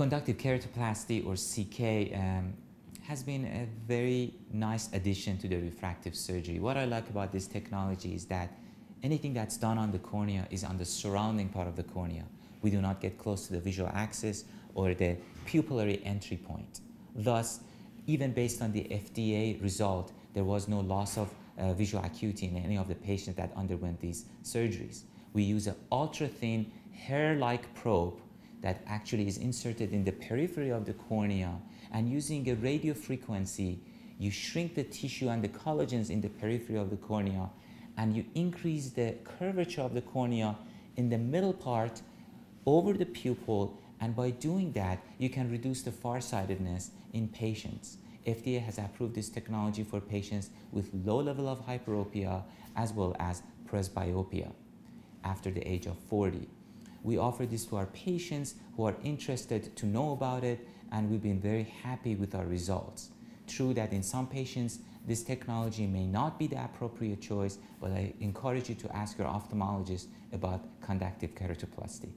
Conductive keratoplasty or CK um, has been a very nice addition to the refractive surgery. What I like about this technology is that anything that's done on the cornea is on the surrounding part of the cornea. We do not get close to the visual axis or the pupillary entry point. Thus, even based on the FDA result, there was no loss of uh, visual acuity in any of the patients that underwent these surgeries. We use an ultra-thin hair-like probe that actually is inserted in the periphery of the cornea and using a radio frequency, you shrink the tissue and the collagens in the periphery of the cornea and you increase the curvature of the cornea in the middle part over the pupil and by doing that, you can reduce the farsightedness in patients. FDA has approved this technology for patients with low level of hyperopia as well as presbyopia after the age of 40. We offer this to our patients who are interested to know about it and we've been very happy with our results. True that in some patients, this technology may not be the appropriate choice, but I encourage you to ask your ophthalmologist about conductive keratoplasty.